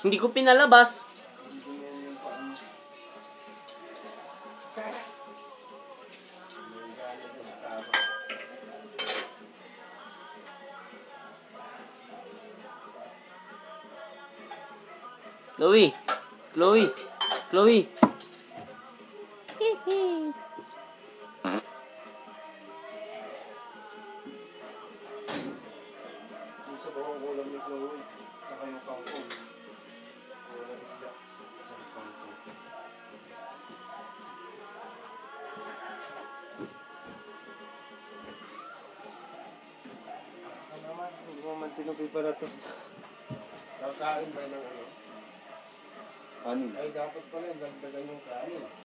Hindi ko pinalabas. Chloe. Chloe. Chloe. Sa bawang ulam ni Chloe. Man tinupay pa na to. Kakain ba ng ano? Kanin. Ay, dapat pala dagdagan yung kanin.